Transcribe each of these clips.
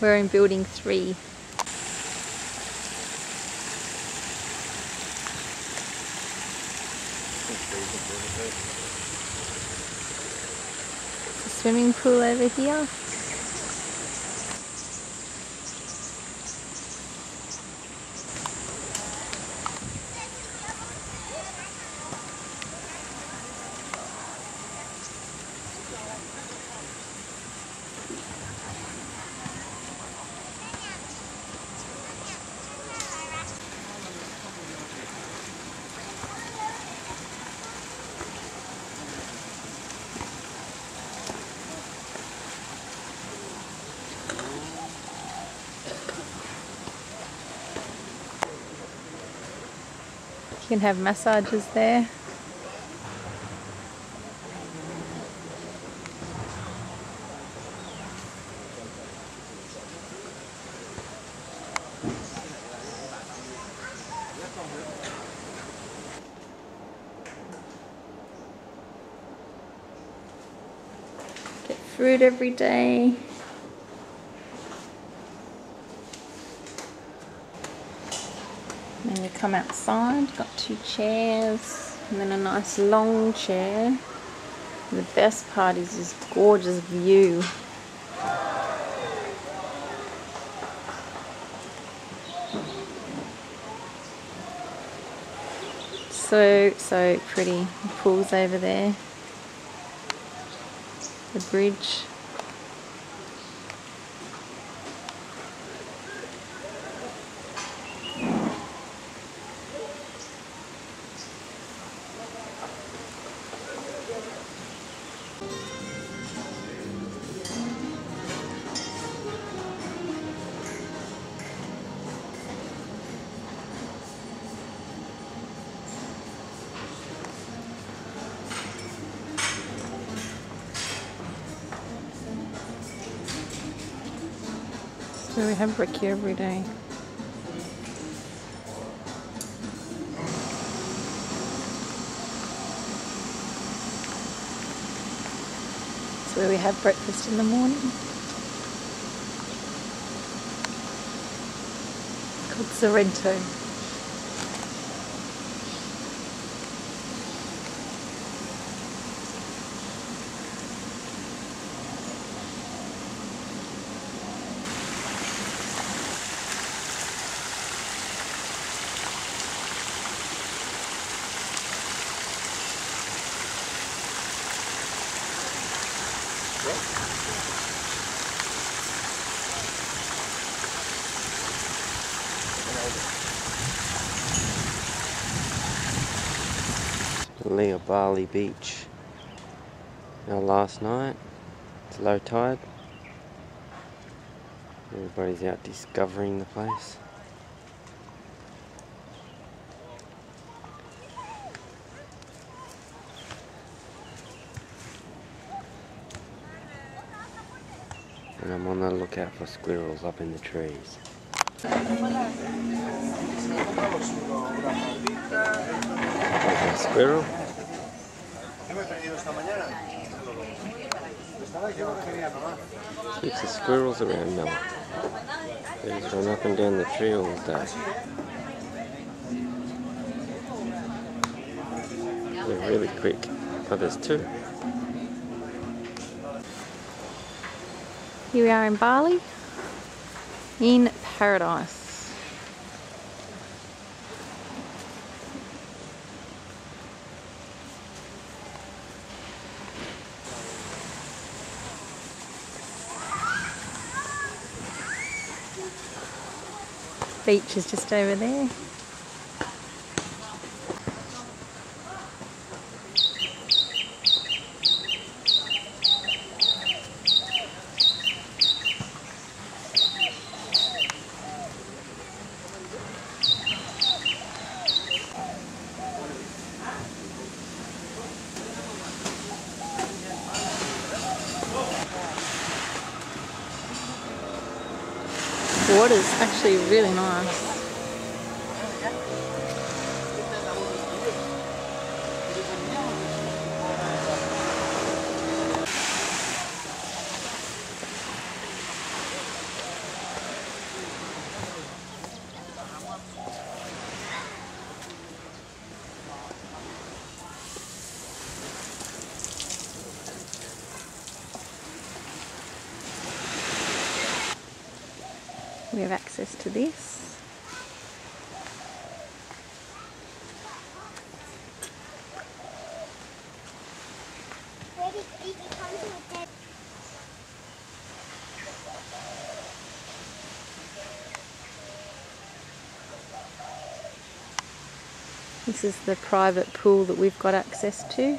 We're in building three. Swimming pool over here. You can have massages there. Get fruit every day. Then you come outside, got two chairs, and then a nice long chair. And the best part is this gorgeous view. So, so pretty. The pool's over there. The bridge. So we have brekkie every day. Where we have breakfast in the morning. Called Sorrento. Leo Bali Beach. Our last night. It's low tide. Everybody's out discovering the place. And I'm on the lookout for squirrels up in the trees. Squirrel. Heaps the squirrels around now. They just run up and down the tree all day. They're really quick. Oh, there's two. Here we are in Bali, in paradise. Beach is just over there. Water's actually really nice. Access to this. Where did did you come to dead? This is the private pool that we've got access to.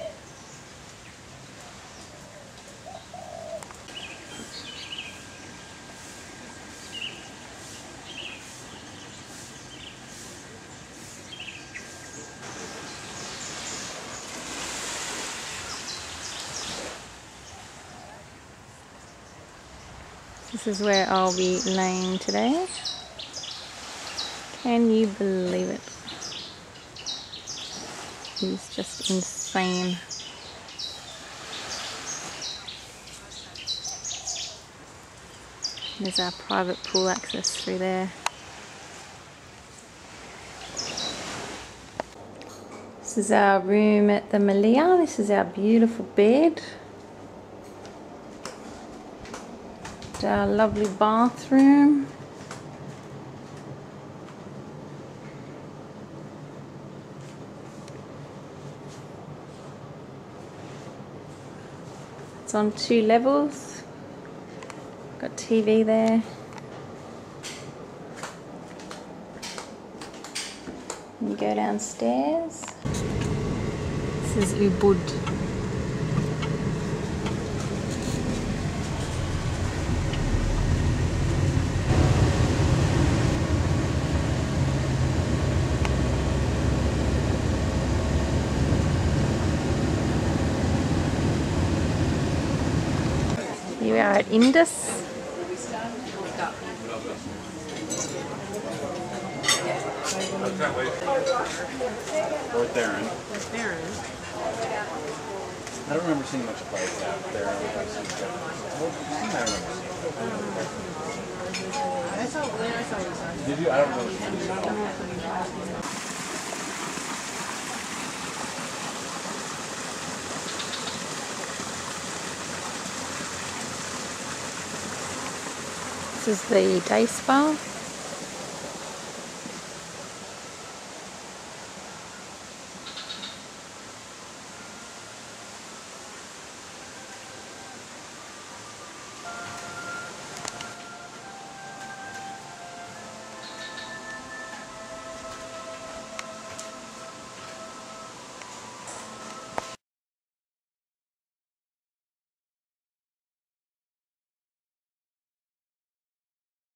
This is where I'll be laying today. Can you believe it? He's just insane. There's our private pool access through there. This is our room at the Melia. This is our beautiful bed. And Our lovely bathroom. It's on two levels. Got TV there. You go downstairs. This is Ubud. You are at Indus. Or Theron. I don't remember seeing much plays out there. I remember seeing. Did you? I don't remember. This is the day spa.